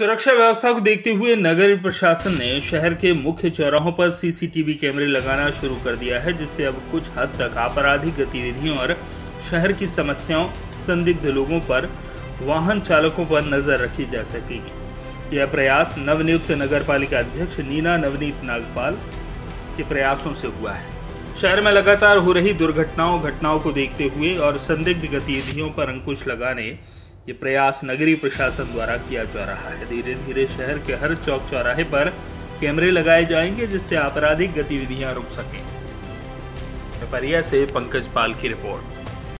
सुरक्षा व्यवस्था को देखते हुए नगर प्रशासन ने शहर के मुख्य चौराहों पर सीसीटीवी कैमरे लगाना शुरू कर दिया है, जिससे अब कुछ हद तक आपराधिक गतिविधियों और शहर की समस्याओं संदिग्ध लोगों पर वाहन चालकों पर नज़र रखी जा सकेगी यह प्रयास नवनियुक्त नगर पालिका अध्यक्ष नीना नवनीत नागपाल के प्रयासों से हुआ है। शहर में लगातार हो रही दुर्घटनाओं, घटनाओं को देखते हुए और संदिग्ध गतिविधियों पर अंकुश लगाने ये प्रयास नगरीय प्रशासन द्वारा किया जा रहा है। धीरे धीरे शहर के हर चौक चौराहे पर कैमरे लगाए जाएँगे जिससे आपराधिक गतिविधियाँ रुक सकें। परिया से पंकज पाल की रिपोर्ट।